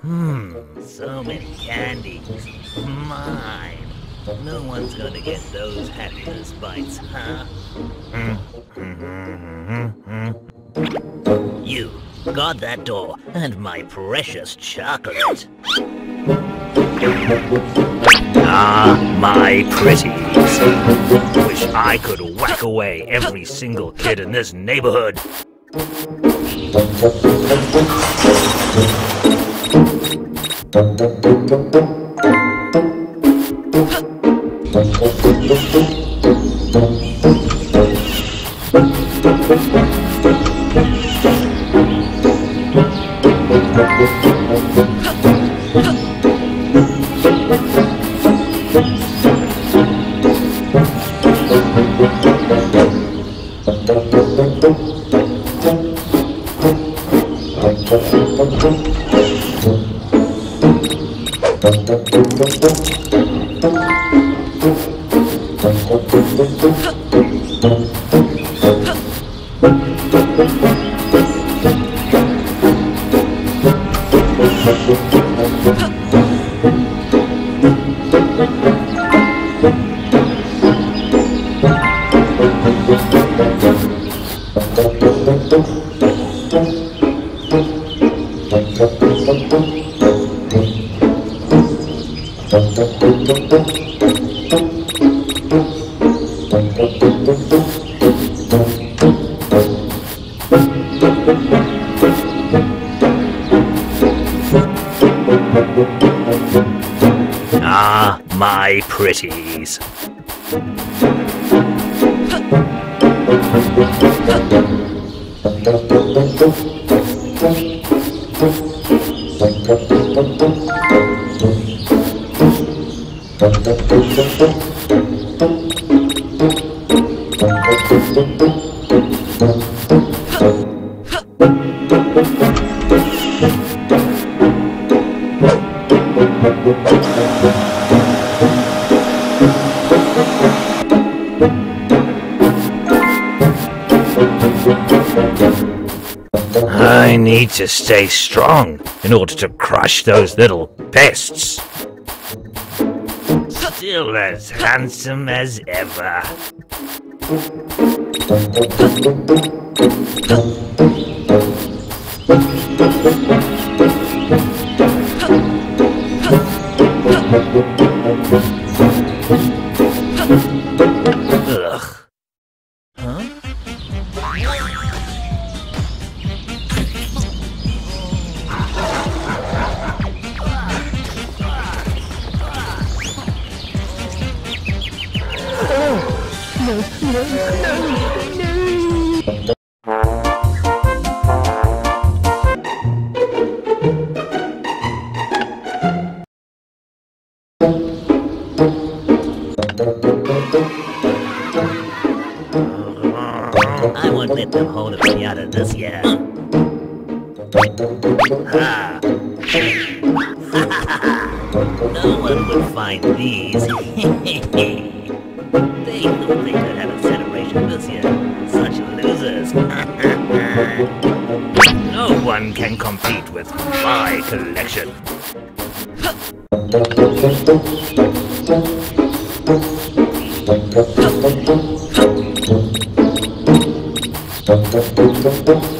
Hmm, so many candies. Mine. No one's gonna get those happiness bites, huh? You, guard that door, and my precious chocolate. Ah, my pretties. Wish I could whack away every single kid in this neighborhood. Ah, my I need to stay strong in order to crush those little pests. Still as handsome as ever. I won't let them hold a pinata this year. Ha! no one would find these. They thought they could have a celebration this year. Such losers. no one can compete with my collection. Huh.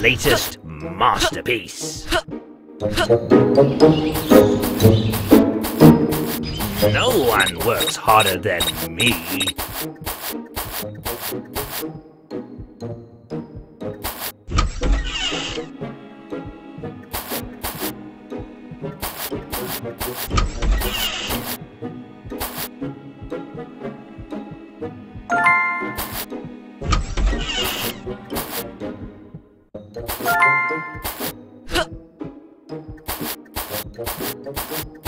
latest masterpiece. No one works harder than me. próximo.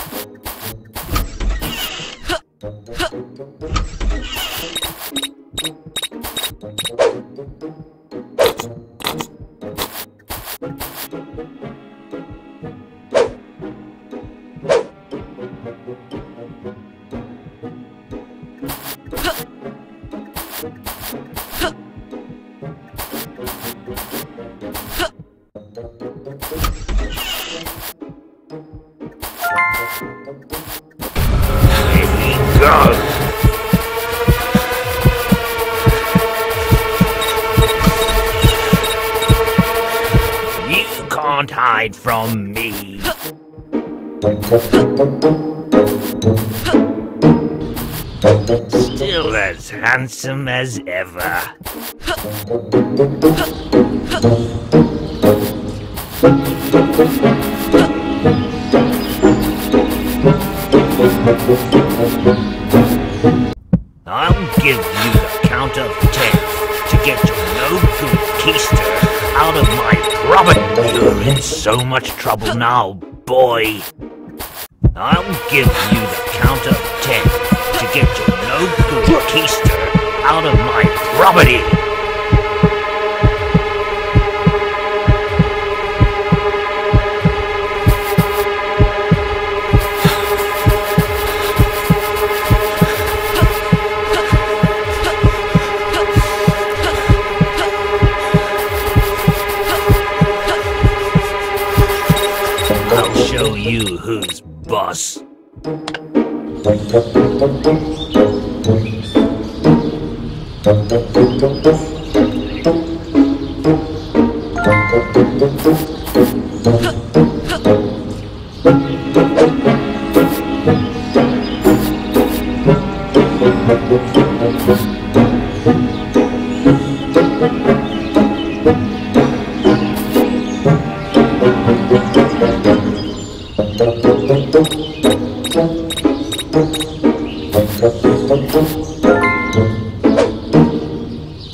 Can't hide from me. Still as handsome as ever. I'll give you the count of ten to get your no-good keister out of my property. You're in so much trouble now, boy. I'll give you the count of ten to get your no-good keister out of my property. us.